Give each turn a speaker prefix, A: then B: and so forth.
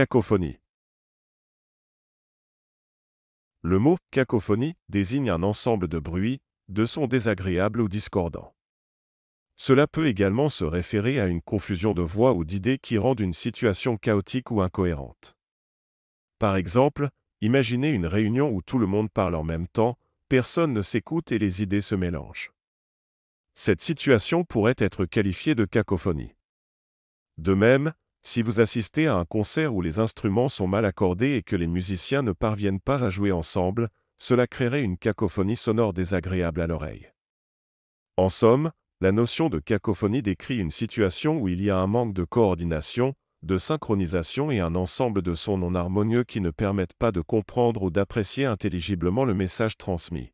A: Cacophonie. Le mot cacophonie désigne un ensemble de bruits, de sons désagréables ou discordants. Cela peut également se référer à une confusion de voix ou d'idées qui rendent une situation chaotique ou incohérente. Par exemple, imaginez une réunion où tout le monde parle en même temps, personne ne s'écoute et les idées se mélangent. Cette situation pourrait être qualifiée de cacophonie. De même, si vous assistez à un concert où les instruments sont mal accordés et que les musiciens ne parviennent pas à jouer ensemble, cela créerait une cacophonie sonore désagréable à l'oreille. En somme, la notion de cacophonie décrit une situation où il y a un manque de coordination, de synchronisation et un ensemble de sons non harmonieux qui ne permettent pas de comprendre ou d'apprécier intelligiblement le message transmis.